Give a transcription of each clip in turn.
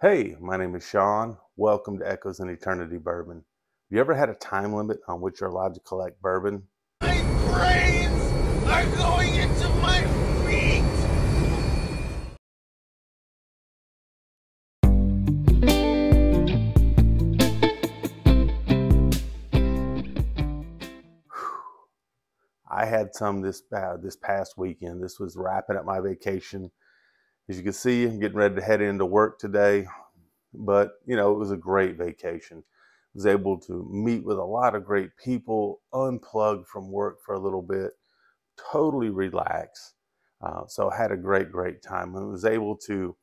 Hey, my name is Sean. Welcome to Echoes in Eternity Bourbon. Have you ever had a time limit on which you're allowed to collect bourbon? My brains are going into my feet. I had some this uh, this past weekend. This was wrapping up my vacation. As you can see, I'm getting ready to head into work today, but you know it was a great vacation. I was able to meet with a lot of great people, unplug from work for a little bit, totally relax. Uh, so I had a great, great time. I was able to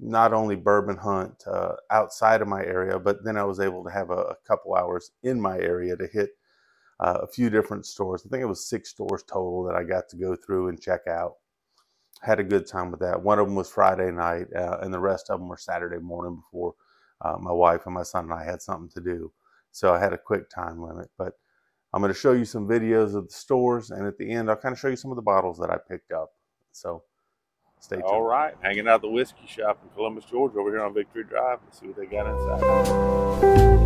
not only bourbon hunt uh, outside of my area, but then I was able to have a, a couple hours in my area to hit uh, a few different stores. I think it was six stores total that I got to go through and check out. Had a good time with that. One of them was Friday night, uh, and the rest of them were Saturday morning before uh, my wife and my son and I had something to do. So I had a quick time limit. But I'm going to show you some videos of the stores, and at the end, I'll kind of show you some of the bottles that I picked up. So stay tuned. All right, hanging out the whiskey shop in Columbus, Georgia, over here on Victory Drive. Let's see what they got inside.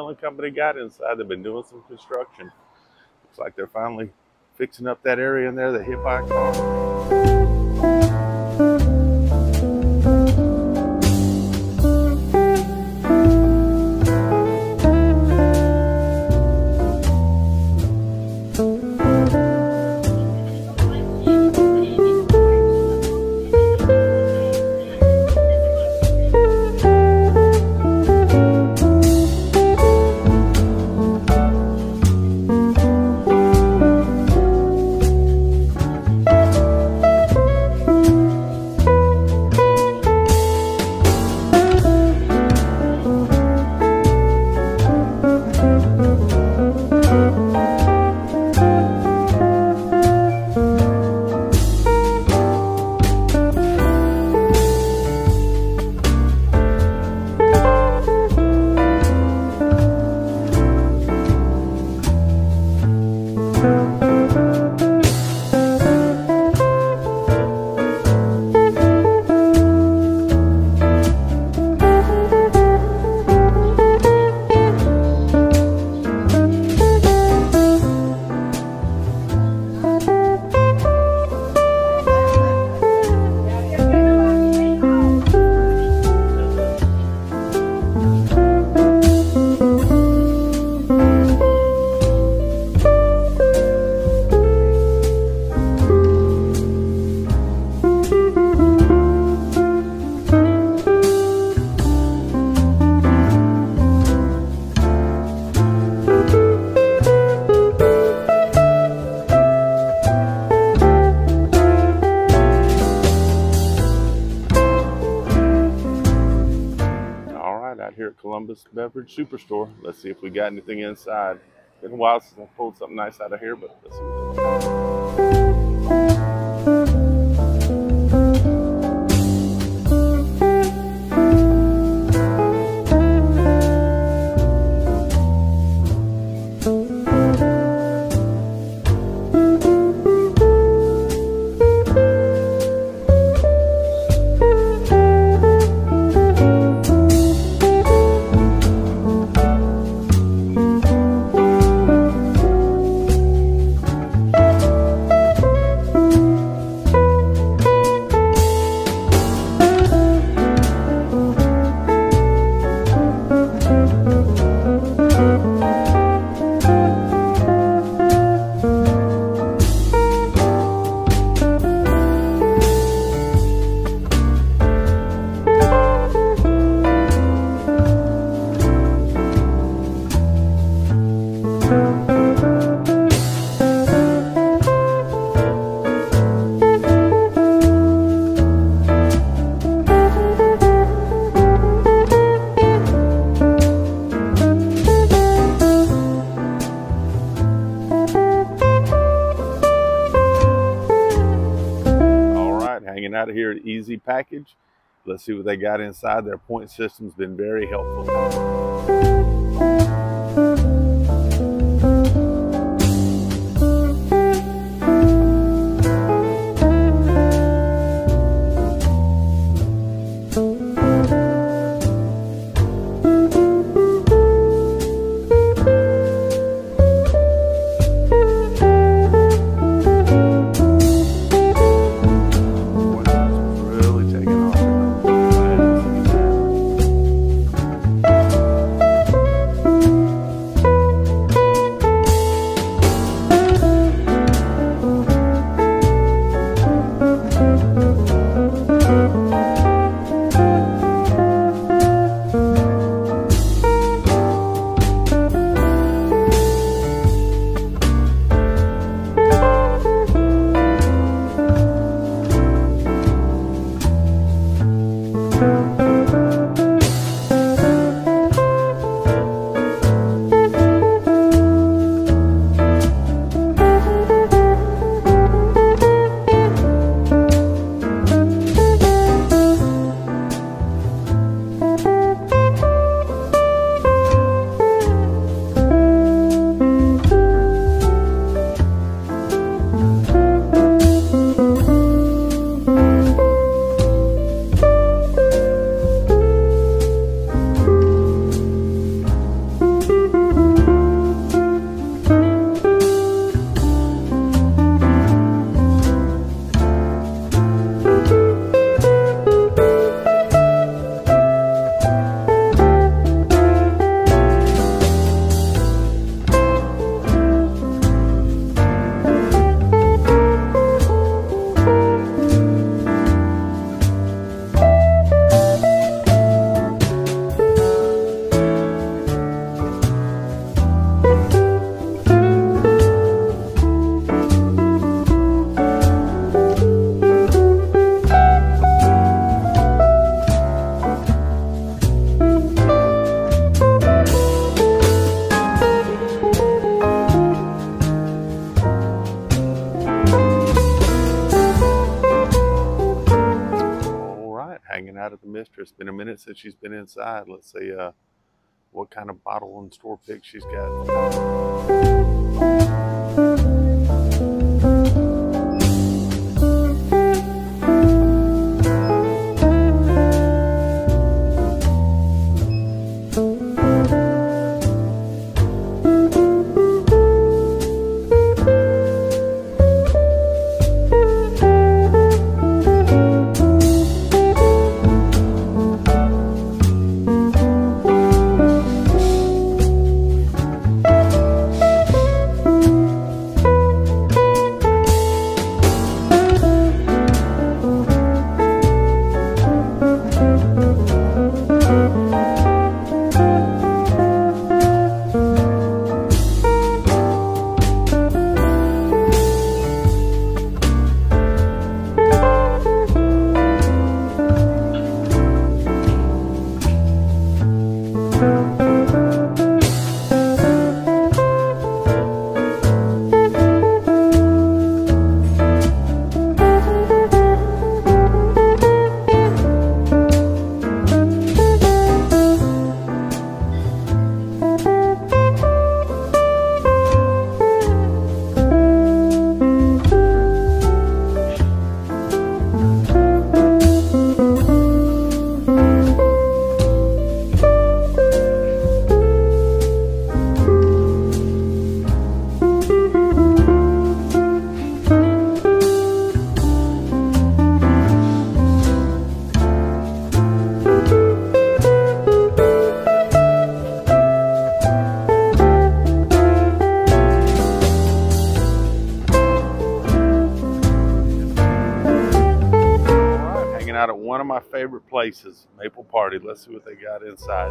Filling company got inside. They've been doing some construction. Looks like they're finally fixing up that area in there hit by a car. Superstore. Let's see if we got anything inside. Been a while since I pulled something nice out of here, but let's see out here at Easy Package. Let's see what they got inside. Their point system's been very helpful. Mistress. Been a minute since she's been inside. Let's see uh, what kind of bottle and store pick she's got. Places, Maple Party. Let's see what they got inside.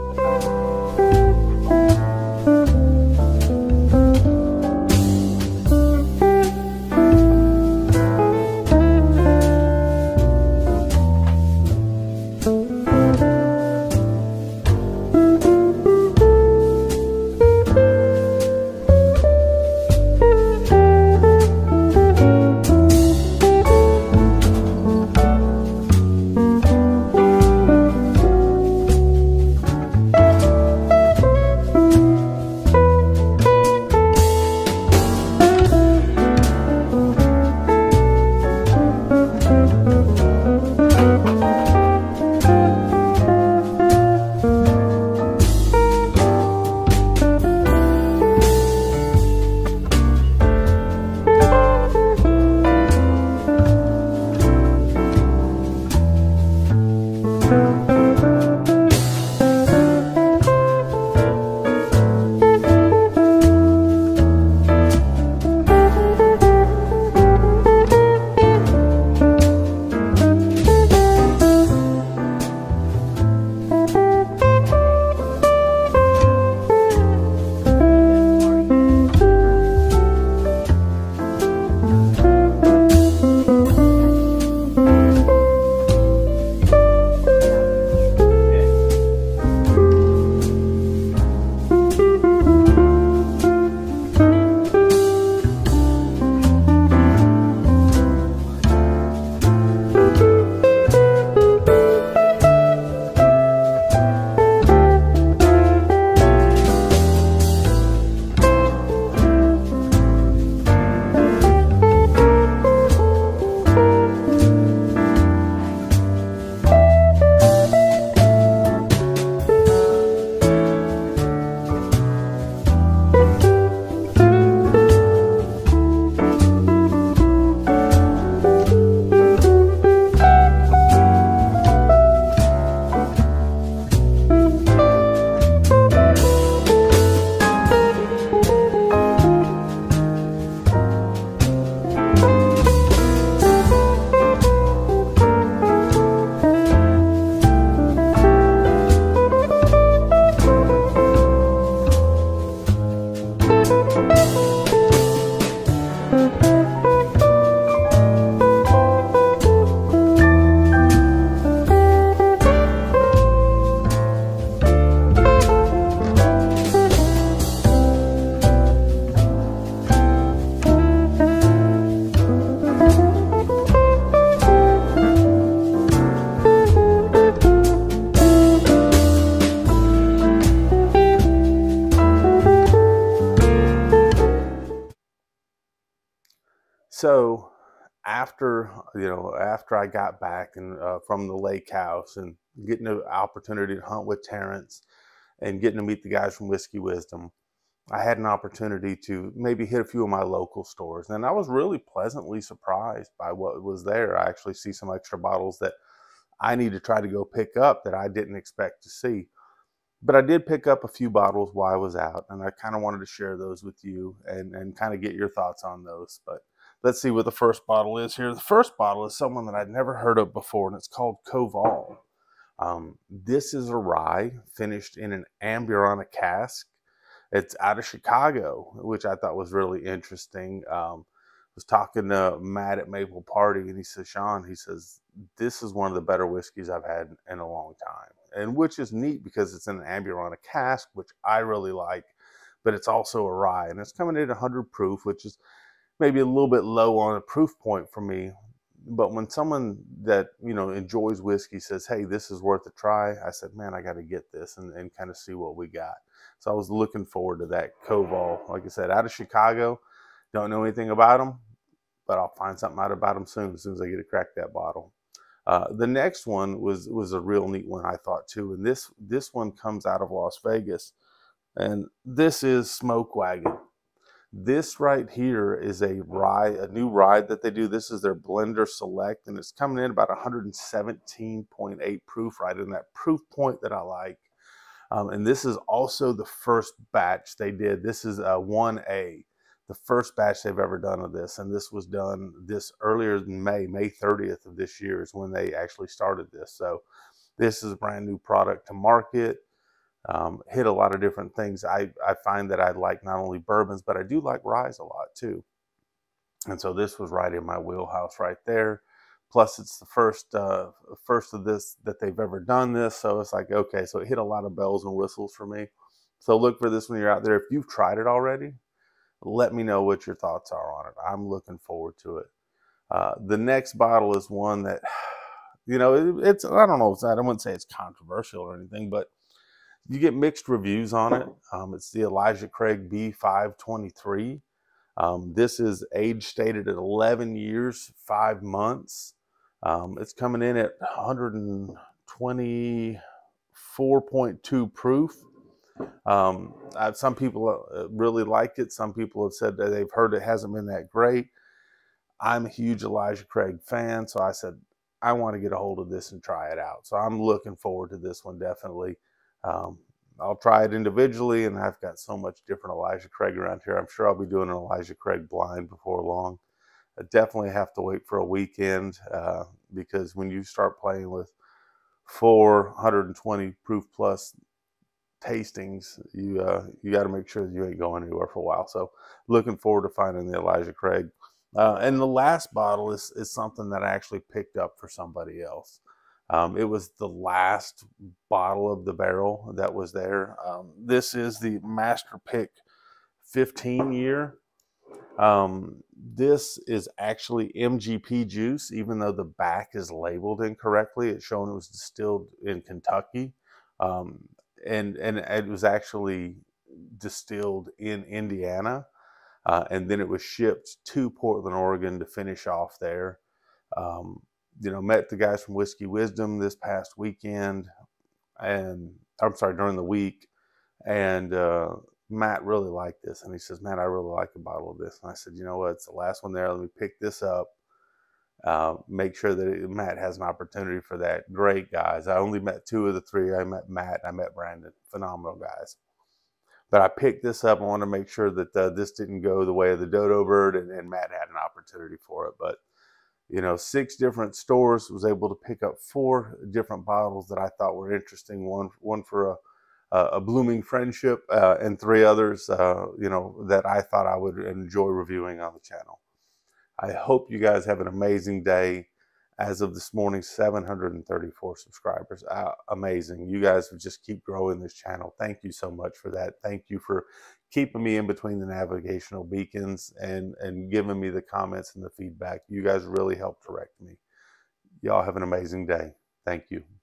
So you know after I got back and uh, from the lake house and getting the opportunity to hunt with Terrence and getting to meet the guys from Whiskey Wisdom, I had an opportunity to maybe hit a few of my local stores, and I was really pleasantly surprised by what was there. I actually see some extra bottles that I need to try to go pick up that I didn't expect to see. But I did pick up a few bottles while I was out, and I kind of wanted to share those with you and, and kind of get your thoughts on those. But let's see what the first bottle is here. The first bottle is someone that I'd never heard of before, and it's called Koval. Um, this is a rye finished in an Amburana cask. It's out of Chicago, which I thought was really interesting. Um, was talking to Matt at Maple Party, and he says, Sean, he says, this is one of the better whiskeys I've had in a long time. And which is neat because it's in an Amburana cask, which I really like, but it's also a rye. And it's coming in 100 proof, which is maybe a little bit low on a proof point for me. But when someone that, you know, enjoys whiskey says, hey, this is worth a try, I said, man, I got to get this and, and kind of see what we got. So I was looking forward to that Koval. Like I said, out of Chicago. Don't know anything about them, but I'll find something out about them soon, as soon as I get to crack that bottle. Uh, the next one was was a real neat one, I thought too, and this this one comes out of Las Vegas, and this is Smoke Wagon. This right here is a rye, a new rye that they do. This is their Blender Select, and it's coming in about 117.8 proof, right in that proof point that I like. Um, and this is also the first batch they did. This is a 1A. the first batch they've ever done of this, and this was done this earlier than May, May 30th of this year is when they actually started this. So this is a brand new product to market. Um, hit a lot of different things. I, I find that I like not only bourbons, but I do like rye a lot too. And so this was right in my wheelhouse right there. Plus, it's the first uh, first of this that they've ever done this, so it's like okay, so it hit a lot of bells and whistles for me. So look for this when you're out there. If you've tried it already, let me know what your thoughts are on it. I'm looking forward to it. Uh, the next bottle is one that, you know, it, it's I don't know, it's not, I wouldn't say it's controversial or anything, but you get mixed reviews on it. Um, it's the Elijah Craig B523. Um, this is age stated at 11 years, five months. Um, it's coming in at 124.2 proof. Um, I, some people uh, really like it. Some people have said that they've heard it hasn't been that great. I'm a huge Elijah Craig fan, so I said I want to get a hold of this and try it out. So I'm looking forward to this one definitely. Um, I'll try it individually, and I've got so much different Elijah Craig around here. I'm sure I'll be doing an Elijah Craig blind before long. I definitely have to wait for a weekend uh, because when you start playing with 420 proof plus tastings, you uh, you got to make sure that you ain't going anywhere for a while. So looking forward to finding the Elijah Craig. Uh, and the last bottle is, is something that I actually picked up for somebody else. Um, it was the last bottle of the barrel that was there. Um, this is the Master Pick 15 year. Um, this is actually MGP juice, even though the back is labeled incorrectly. It's shown it was distilled in Kentucky. Um, and, and it was actually distilled in Indiana. Uh, and then it was shipped to Portland, Oregon to finish off there. Um, you know, met the guys from Whiskey Wisdom this past weekend, and I'm sorry, during the week, and uh, Matt really liked this, and he says, "Man, I really like a bottle of this." And I said, "You know what? It's the last one there. Let me pick this up. Uh, make sure that it, Matt has an opportunity for that. Great guys. I only met two of the three. I met Matt. I met Brandon. Phenomenal guys." But I picked this up. I want to make sure that uh, this didn't go the way of the dodo bird, and, and Matt had an opportunity for it. But you know, six different stores. Was able to pick up four different bottles that I thought were interesting. One, one for a, a blooming friendship, uh, and three others, uh, you know, that I thought I would enjoy reviewing on the channel. I hope you guys have an amazing day as of this morning 734 subscribers. Uh, amazing. You guys just keep growing this channel. Thank you so much for that. Thank you for keeping me in between the navigational beacons and and giving me the comments and the feedback. You guys really help direct me. Y'all have an amazing day. Thank you